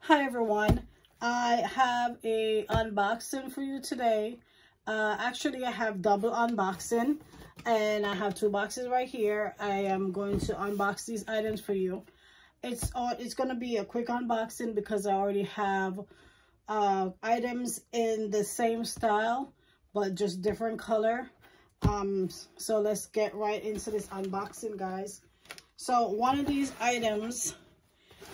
Hi everyone. I have a unboxing for you today. Uh, actually, I have double unboxing and I have two boxes right here. I am going to unbox these items for you. It's uh, it's going to be a quick unboxing because I already have uh, items in the same style but just different color. Um, so let's get right into this unboxing, guys. So one of these items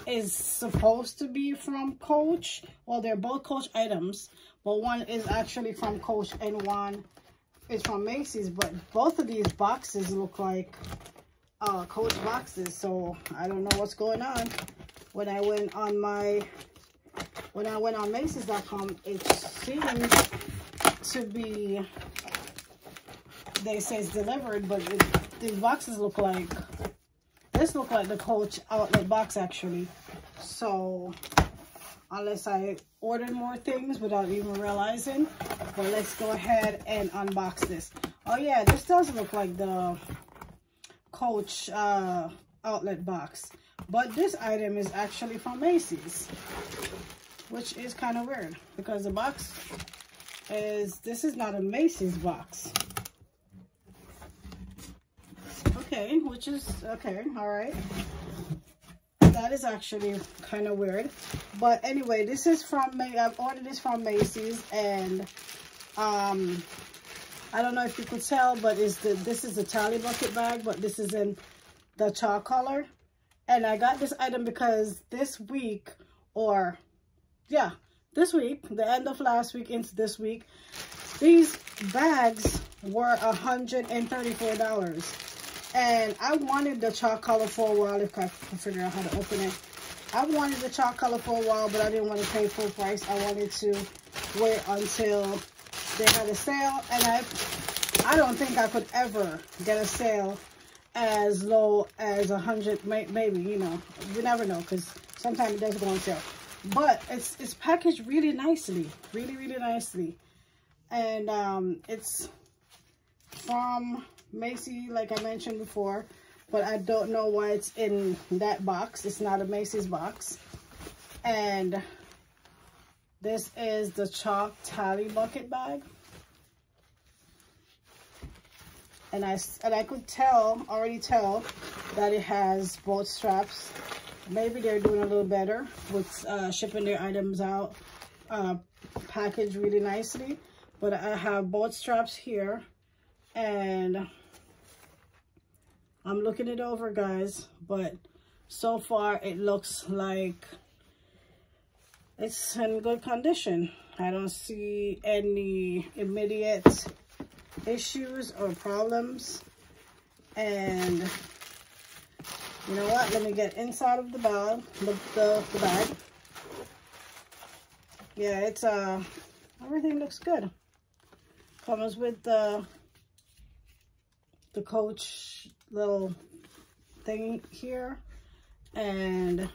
is supposed to be from Coach. Well, they're both Coach items, but one is actually from Coach and one is from Macy's. But both of these boxes look like uh, Coach boxes, so I don't know what's going on. When I went on my, when I went on Macy's.com, it seemed to be, they say it's delivered, but it, these boxes look like this look like the Coach outlet box actually. So unless I ordered more things without even realizing. But let's go ahead and unbox this. Oh yeah, this does look like the Coach uh, outlet box. But this item is actually from Macy's. Which is kind of weird. Because the box is, this is not a Macy's box okay which is okay all right. That is actually kind of weird. But anyway this is from i've ordered this from macy's and um i don't know if you could tell but is the this is the Tali bucket bag but this is in the chalk color. And i got this item because this week or yeah this week the end of last week into this week these bags were $134 and I wanted the chalk color for a while if I can figure out how to open it. I wanted the chalk color for a while, but I didn't want to pay full price. I wanted to wait until they had a sale. And I, I don't think I could ever get a sale as low as a hundred, maybe, you know, you never know because sometimes it doesn't go on sale. But it's, it's packaged really nicely, really, really nicely. And um, it's from Macy, like I mentioned before, but I don't know why it's in that box. It's not a Macy's box. And this is the chalk Tali bucket bag. And I, and I could tell, already tell, that it has both straps. Maybe they're doing a little better with uh, shipping their items out uh, packaged really nicely. But I have both straps here and I'm looking it over, guys, but so far it looks like it's in good condition. I don't see any immediate issues or problems. And you know what? Let me get inside of the bag. The, the, the bag. Yeah, it's uh everything looks good. Comes with the the coach little thing here. And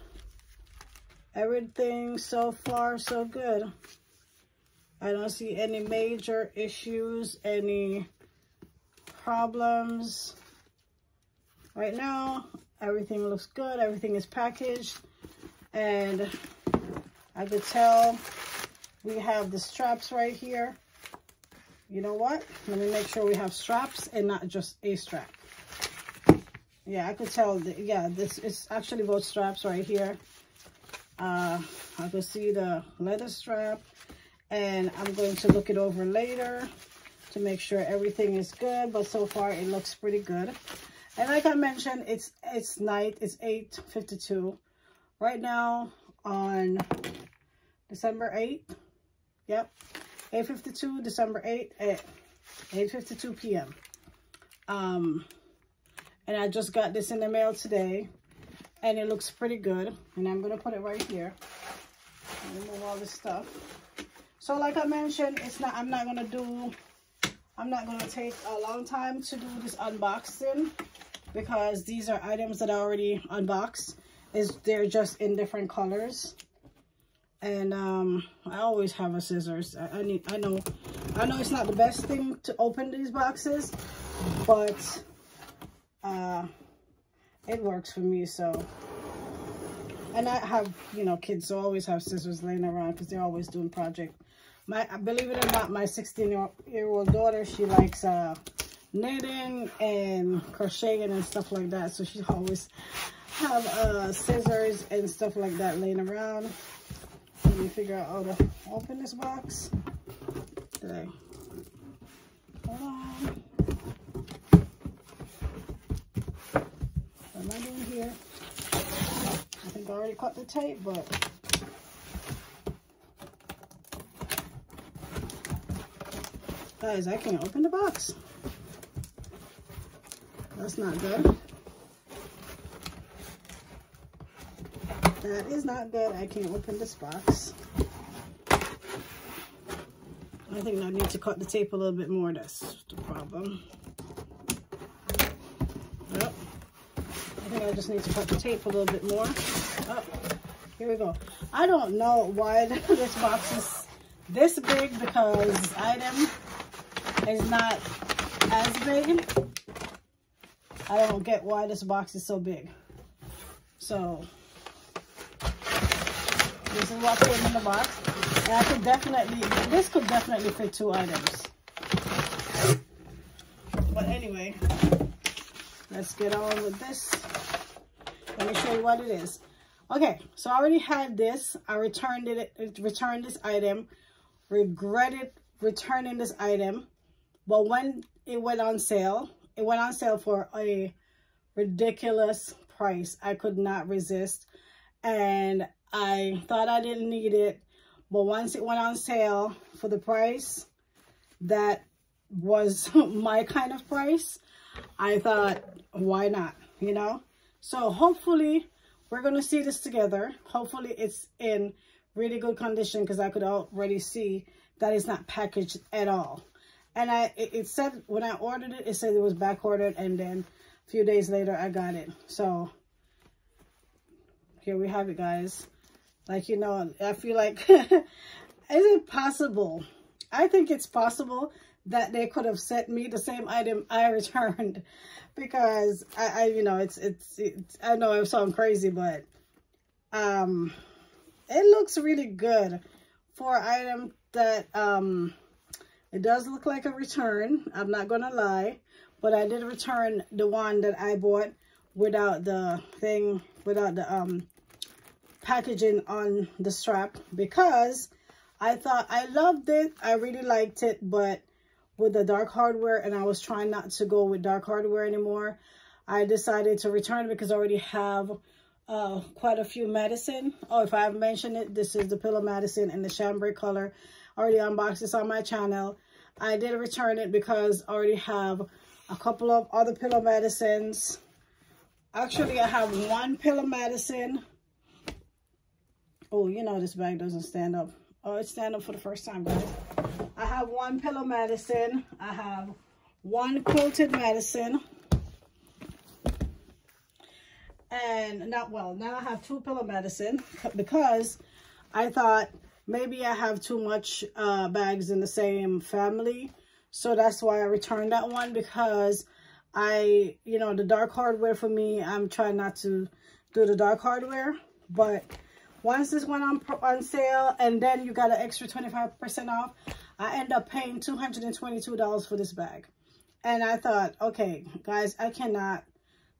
everything so far so good. I don't see any major issues any problems. Right now everything looks good. Everything is packaged. And I could tell we have the straps right here. You know what? Let me make sure we have straps and not just a strap yeah, I could tell, that, yeah, this is actually both straps right here. Uh, I can see the leather strap and I'm going to look it over later to make sure everything is good, but so far it looks pretty good. And like I mentioned, it's it's night, it's 8.52. Right now on December 8th, yep, 8.52, December 8th at 8.52 p.m. Um, and I just got this in the mail today. And it looks pretty good. And I'm going to put it right here. Remove all this stuff. So like I mentioned, it's not. I'm not going to do... I'm not going to take a long time to do this unboxing. Because these are items that I already unboxed. Is They're just in different colors and um i always have a scissors I, I, need i know i know it's not the best thing to open these boxes but uh, it works for me. So and I have, you know, kids, always have scissors laying around because they're always doing project. My, believe it or not, my 16-year-old daughter, she likes uh, knitting and crocheting and stuff like that. So she always have uh, scissors and stuff like that laying around. Let me figure out how to open this box. Today. Hold on. What am I doing here? I think I already cut the tape, but guys, I can't open the box. That's not good. That is not good. I can't open this box. I think I need to cut the tape a little bit more. That's the problem. Yep. I I just need to cut the tape a little bit more. Oh, here we go. I don't know why this box is this big because this item is not as big. I don't get why this box is so big. So, this is what came in the box. And I could definitely, this could definitely fit two items. But anyway, let's get on with this. Let me show you what it is. Okay, so I already had this. I returned it, returned this item. Regretted returning this item. But when it went on sale, it went on sale for a ridiculous price. I could not resist. And I thought I didn't need it. But once it went on sale for the price that was my kind of price, I thought, why not? You know? So hopefully we're going to see this together. Hopefully it's in really good condition because I could already see that it's not packaged at all. And I it, it, said, when I ordered it, it said it was back ordered. And then a few days later, I got it. So here we have it, guys. Like, you know, I feel like, is it possible? I think it's possible that they could have sent me the same item I returned because I, I you know, it's, it's, it's, I know I sound crazy, but, um, it looks really good for item that, um, it does look like a return. I'm not going to lie, but I did return the one that I bought without the thing, without the, um, packaging on the strap because I thought I loved it. I really liked it, but with the dark hardware and I was trying not to go with dark hardware anymore, I decided to return it because I already have uh, quite a few Madison. Oh, if I have mentioned it, this is the Pillow Madison in the chambray color. Already unboxed this on my channel. I did return it because I already have a couple of other pillow Madisons. Actually, I have one pillow Madison Oh, you know this bag doesn't stand up. Oh, it's stand up for the first time, guys. I have one pillow Madison. I have one quilted Madison. And not well, now I have two pillow Madison because I thought maybe I have too much uh, bags in the same family. So that's why I returned that one because I, you know, the dark hardware for me, I'm trying not to do the dark hardware. But once this went on, on sale and then you got an extra 25% off, I end up paying $222 for this bag. And I thought, okay, guys, I cannot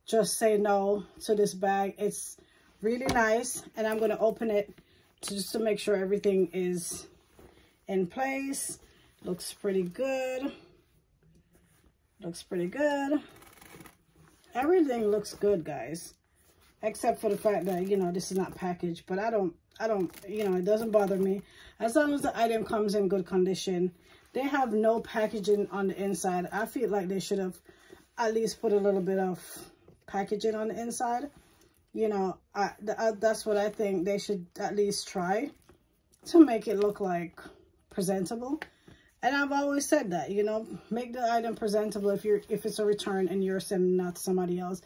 just say no to this bag. It's really nice. And I'm going to open it to, just to make sure everything is in place. Looks pretty good. Looks pretty good. Everything looks good, guys except for the fact that, you know, this is not packaged. But I don't, I don't, you know, it doesn't bother me. As long as the item comes in good condition. They have no packaging on the inside. I feel like they should have at least put a little bit of packaging on the inside. You know, I, I, uh, that's what I think they should at least try to make it look like presentable. And I've always said that, you know, make the item presentable if you're if it's a return and you're sending out to somebody else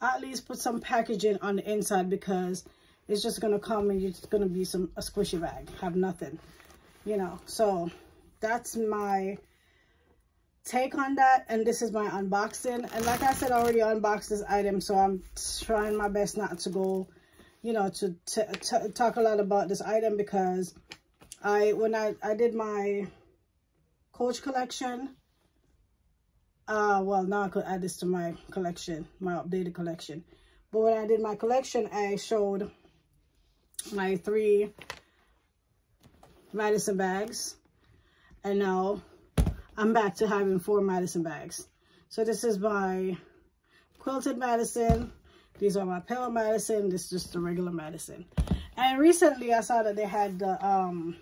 at least put some packaging on the inside because it's just going to come and it's going to be some a squishy bag have nothing you know so that's my take on that and this is my unboxing and like i said I already unboxed this item so i'm trying my best not to go you know, to, talk a lot about this item because I, when I, I did my Coach collection, uh, well, now I could add this to my collection, my updated collection. But when I did my collection, I showed my three Madison bags. And now I'm back to having four Madison bags. So this is my quilted Madison. These are my pillow Madison. This is just the regular Madison. And recently I saw that they had the um,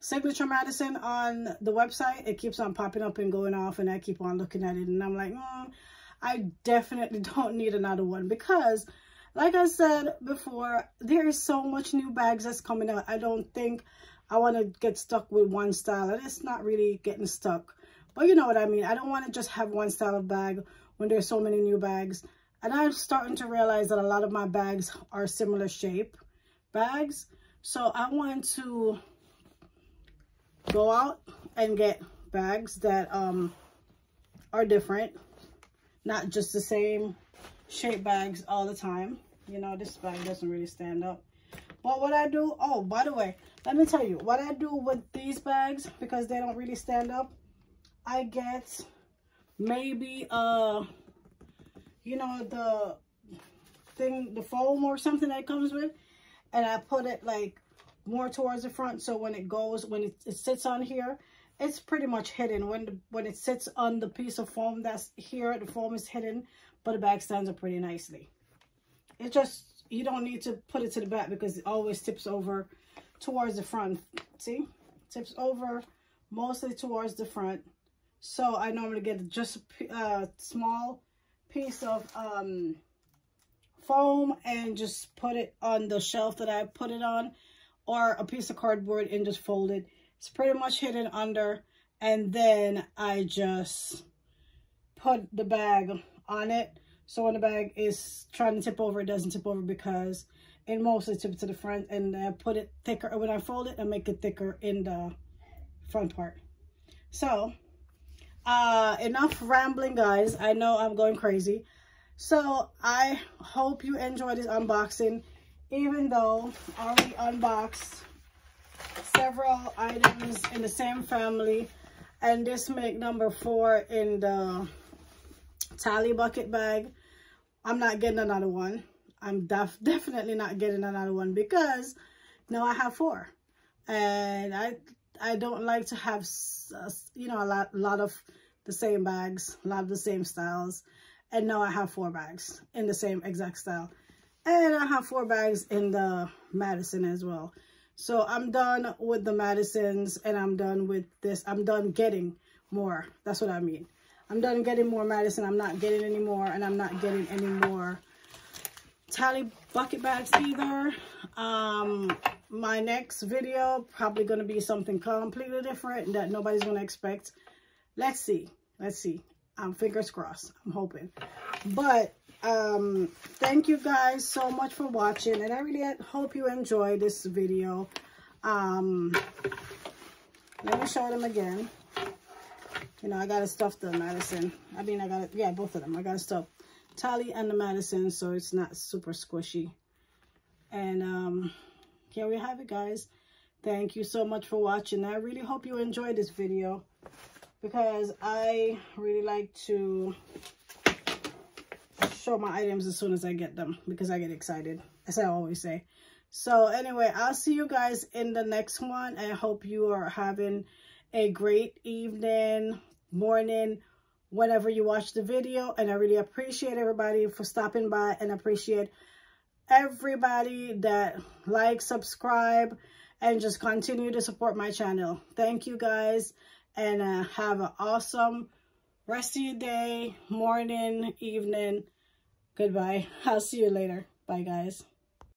signature Madison on the website. It keeps on popping up and going off and I keep on looking at it. And I'm like, mm, I definitely don't need another one because like I said before, there is so much new bags that's coming out. I don't think I want to get stuck with one style. And it's not really getting stuck. But you know what I mean. I don't want to just have one style of bag when there's so many new bags. And I'm starting to realize that a lot of my bags are similar shape bags. So I want to go out and get bags that um, are different. Not just the same shape bags all the time. You know, this bag doesn't really stand up. But what I do, oh, by the way, let me tell you, what I do with these bags, because they don't really stand up, I get maybe, uh, you know, the thing, the foam or something that comes with, and I put it like more towards the front. So when it goes, when it, it sits on here, it's pretty much hidden. When the, when it sits on the piece of foam that's here, the foam is hidden, but the bag stands up pretty nicely. It just, you don't need to put it to the back because it always tips over towards the front. See? Tips over mostly towards the front. So I normally get just a uh, small piece of um, foam and just put it on the shelf that I put it on or a piece of cardboard and just fold it. It's pretty much hidden under and then I just put the bag on it so when the bag is trying to tip over, it doesn't tip over because it mostly tips to the front and I put it thicker. When I fold it, I make it thicker in the front part. So, uh, enough rambling, guys. I know I'm going crazy. So, I hope you enjoy this unboxing, even though I already unboxed several items in the same family. And this make number four in the Tali bucket bag. I'm not getting another one. I'm def definitely not getting another one because now I have four. And I I don't like to have, you know, a lot, a lot of the same bags, a lot of the same styles. And now I have four bags in the same exact style. And I have four bags in the Madison as well. So I'm done with the Madisons and I'm done with this. I'm done getting more. That's what I mean. I'm done getting more Madison. I'm not getting any more, and I'm not getting any more Tali bucket bags either. Um, my next video probably going to be something completely different that nobody's going to expect. Let's see. Let's see. Um, fingers crossed. I'm hoping. But um, thank you guys so much for watching, and I really hope you enjoy this video. Um, let me show them again. You know, I got to stuff the Madison. I mean, I got to, yeah, both of them. I got to stuff Tali and the Madison so it's not super squishy. And um, here we have it, guys. Thank you so much for watching. I really hope you enjoyed this video because I really like to show my items as soon as I get them because I get excited, as I always say. So anyway, I'll see you guys in the next one. I hope you are having a great evening, morning, whenever you watch the video. And I really appreciate everybody for stopping by and appreciate everybody that like, subscribe, and just continue to support my channel. Thank you guys and uh, have an awesome rest of your day, morning, evening. Goodbye. I'll see you later. Bye guys.